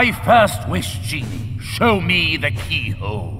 My first wish, Genie. Show me the keyhole.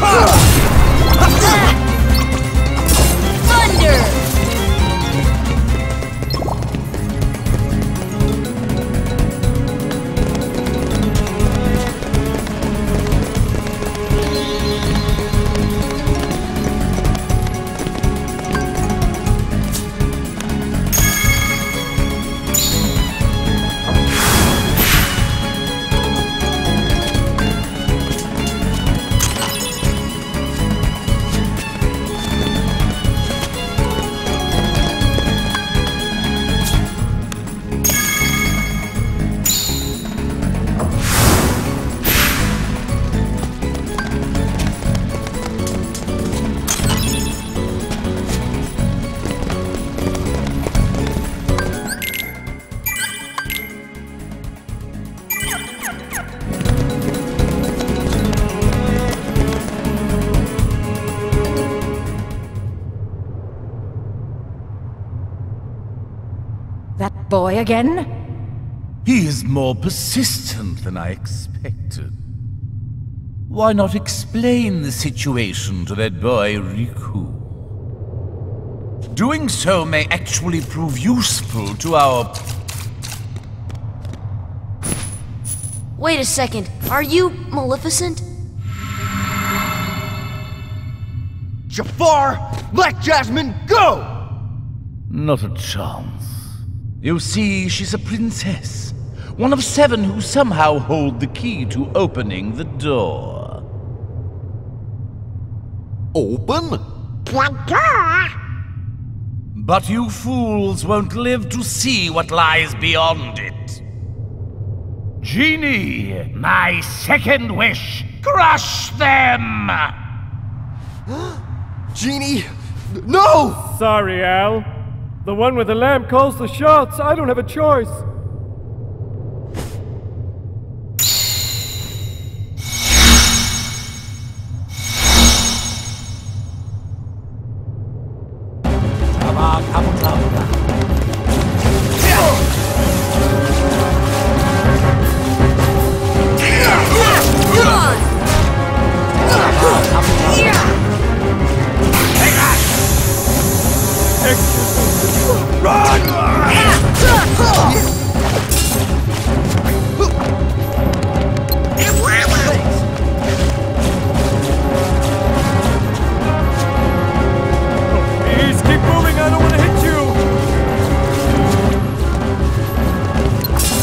Thunder! Boy again? He is more persistent than I expected. Why not explain the situation to that boy, Riku? Doing so may actually prove useful to our... Wait a second. Are you Maleficent? Jafar, let Jasmine go! Not a chance. You see, she's a princess. One of seven who somehow hold the key to opening the door. Open? But you fools won't live to see what lies beyond it. Genie, my second wish, crush them! Genie, no! Sorry, Al. The one with the lamp calls the shots. I don't have a choice.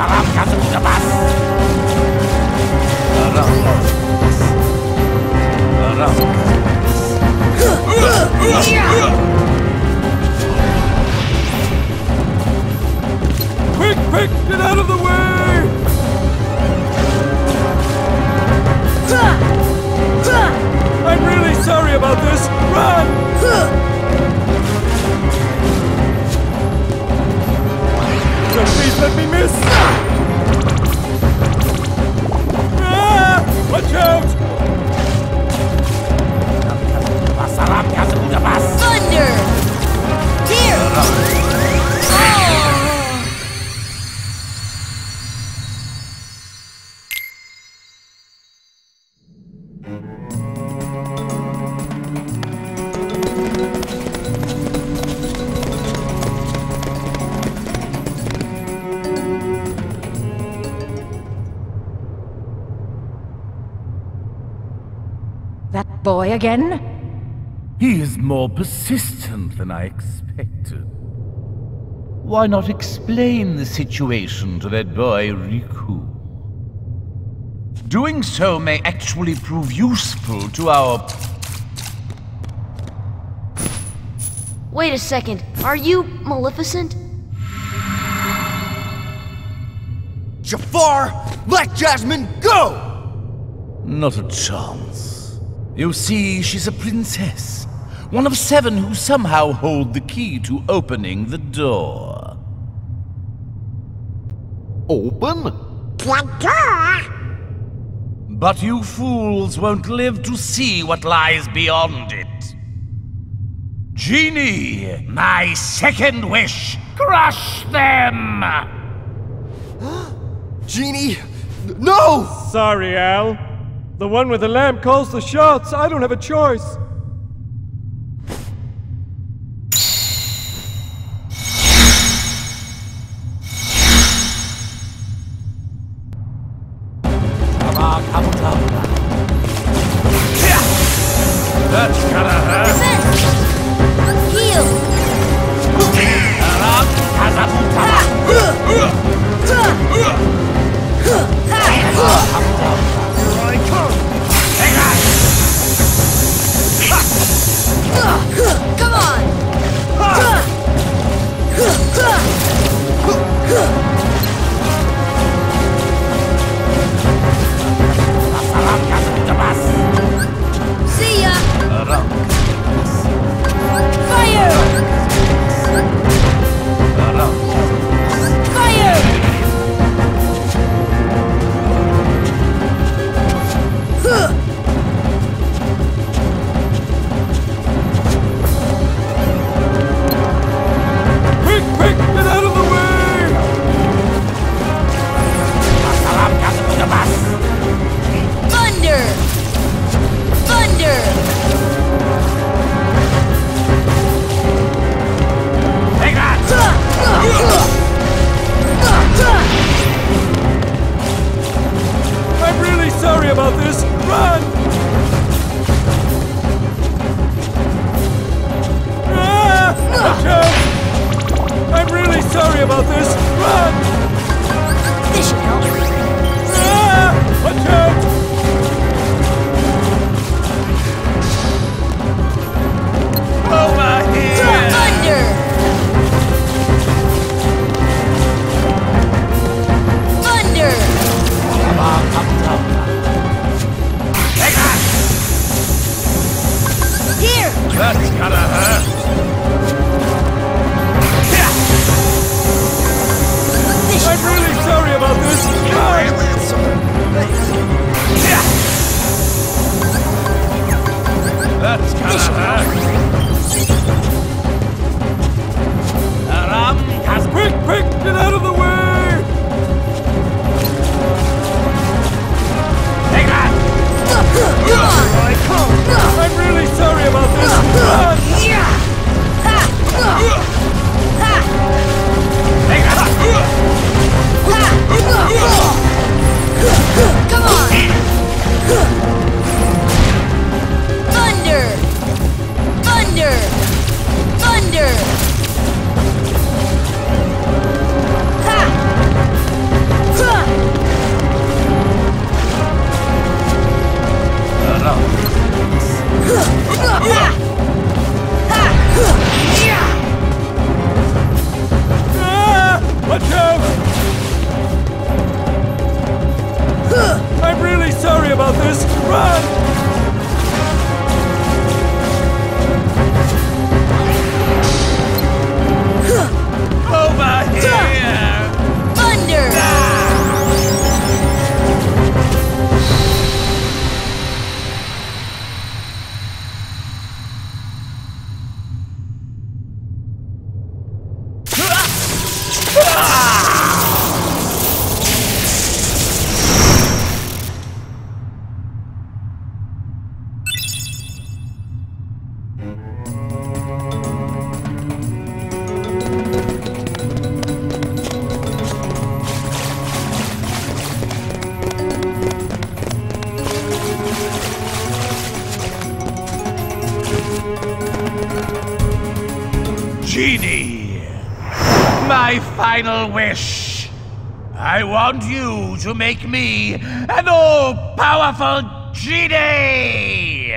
salamkan sejabat. Larang. Larang. Larang. Again? He is more persistent than I expected. Why not explain the situation to that boy, Riku? Doing so may actually prove useful to our... Wait a second. Are you Maleficent? Jafar, let Jasmine go! Not a chance. You see, she's a princess. One of seven who somehow hold the key to opening the door. Open? The door? But you fools won't live to see what lies beyond it. Genie, my second wish, crush them! Genie, no! Sorry, Al. The one with the lamp calls the shots. I don't have a choice. That's final wish. I want you to make me an all-powerful genie!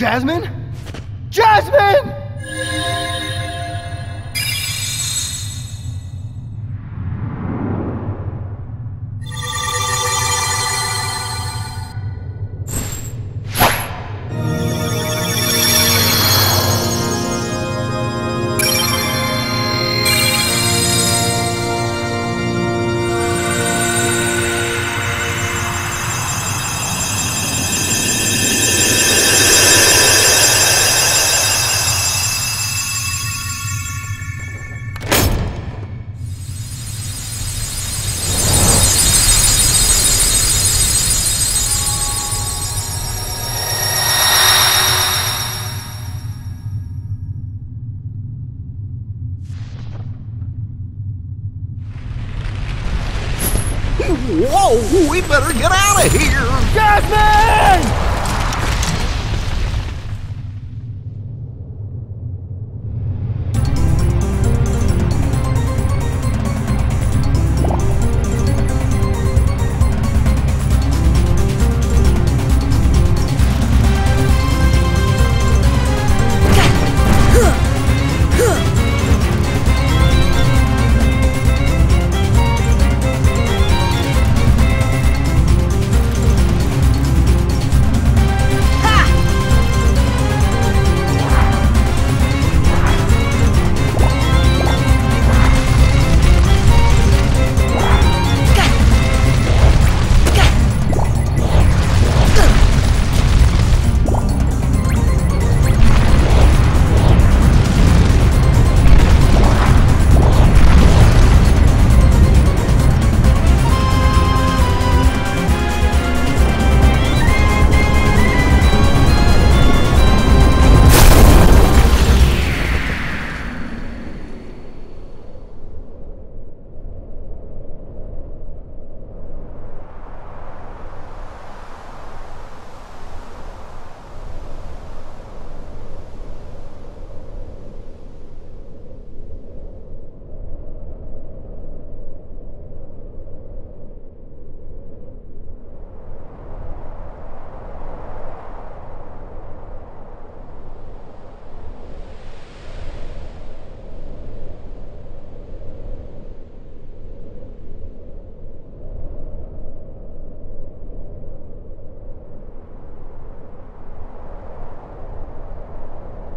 Jasmine? Jasmine!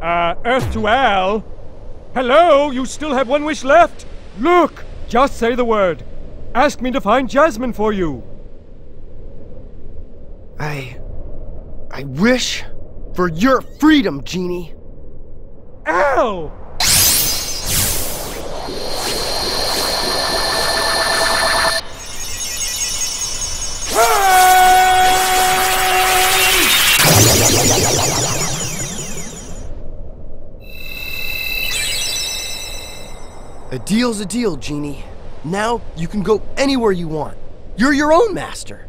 Uh, Earth to Al? Hello, you still have one wish left? Look, just say the word. Ask me to find Jasmine for you. I. I wish for your freedom, Genie. Al! A deal's a deal, Genie. Now you can go anywhere you want. You're your own master.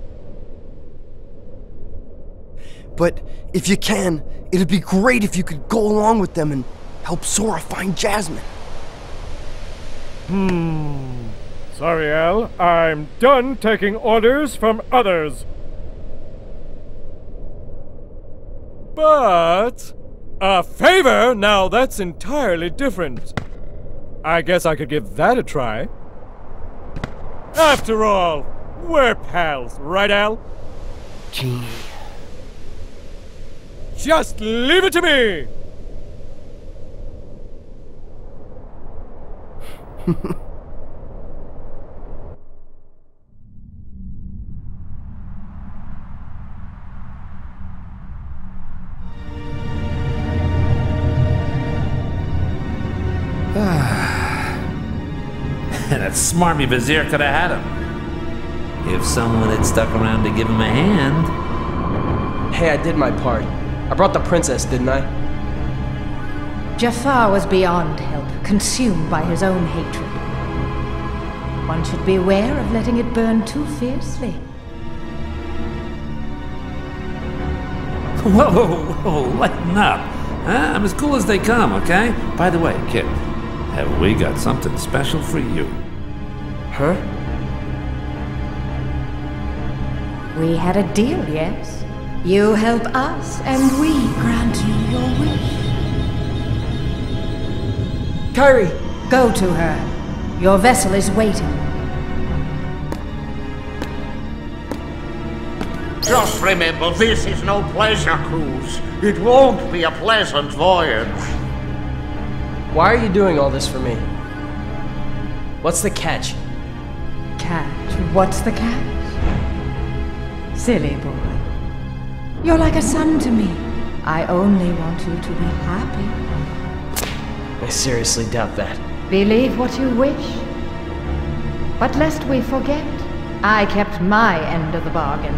But if you can, it'd be great if you could go along with them and help Sora find Jasmine. Hmm. Sorry, Al. I'm done taking orders from others. But a favor? Now that's entirely different. I guess I could give that a try. After all, we're pals, right, Al? Genie. Just leave it to me! smarmy Vizier could have had him. If someone had stuck around to give him a hand. Hey, I did my part. I brought the princess, didn't I? Jafar was beyond help, consumed by his own hatred. One should beware of letting it burn too fiercely. Whoa, whoa, whoa, lighten up. Huh? I'm as cool as they come, okay? By the way, kid, have we got something special for you? Huh? We had a deal, yes? You help us, and we grant you your wish. Kairi! Go to her. Your vessel is waiting. Just remember, this is no pleasure cruise. It won't be a pleasant voyage. Why are you doing all this for me? What's the catch? What's the catch? Silly boy. You're like a son to me. I only want you to be happy. I seriously doubt that. Believe what you wish. But lest we forget, I kept my end of the bargain.